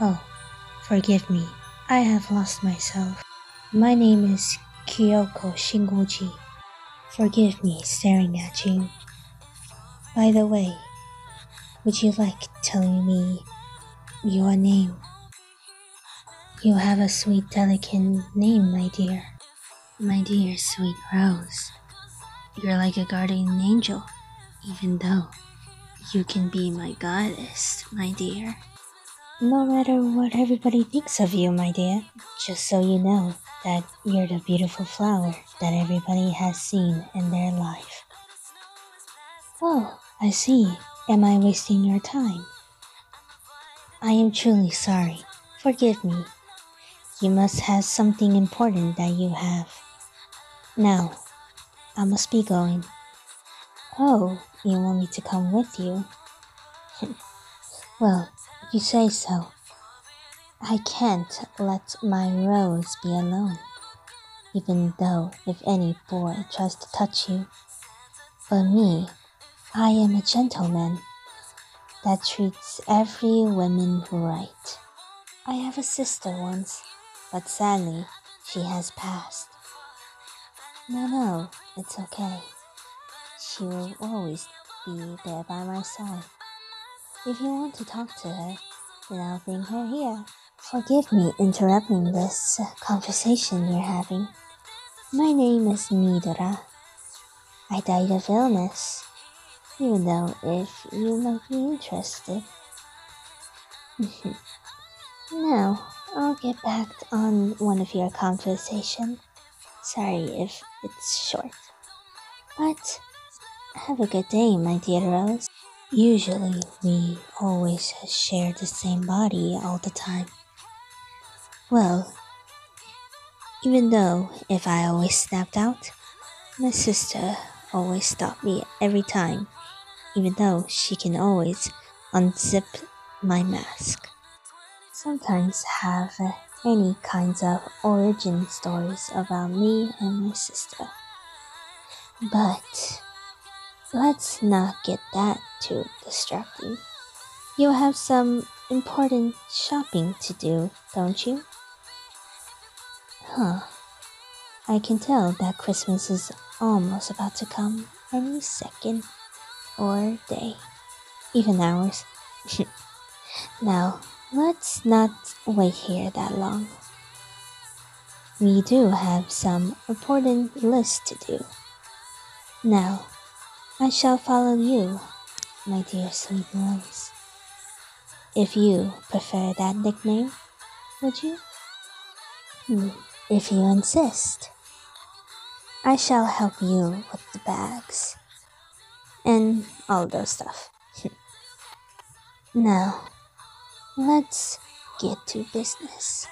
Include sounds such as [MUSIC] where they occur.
Oh, forgive me. I have lost myself. My name is Korekiyo Shinguji. Forgive me staring at you. By the way, would you like telling me your name? You have a sweet, delicate name, my dear. My dear sweet Rose. You're like a guardian angel, even though you can be my goddess, my dear. No matter what everybody thinks of you, my dear, just so you know that you're the beautiful flower that everybody has seen in their life. Oh, I see. Am I wasting your time? I am truly sorry. Forgive me. You must have something important that you have. Now, I must be going. Oh, you want me to come with you? [LAUGHS] well, you say so. I can't let my rose be alone, even though if any boy tries to touch you. But me, I am a gentleman that treats every woman right. I have a sister once, but sadly, she has passed. No, no, it's okay. She will always be there by my side. If you want to talk to her, then I'll bring her here. Forgive me interrupting this conversation you're having. My name is Midora. I died of illness, even though if you might be interested. [LAUGHS] now, I'll get back on one of your conversation. Sorry if it's short. But have a good day, my dear Rose. Usually, we always share the same body all the time. Well, even though if I always snapped out, my sister always stopped me every time, even though she can always unzip my mask. Sometimes have any kinds of origin stories about me and my sister. But Let's not get that too distracting. You have some important shopping to do, don't you? Huh. I can tell that Christmas is almost about to come any second or day, even hours. [LAUGHS] now, let's not wait here that long. We do have some important lists to do. Now, I shall follow you, my dear sweet Rose. If you prefer that nickname, would you? Hmm, if you insist. I shall help you with the bags and all those stuff. [LAUGHS] now, let's get to business.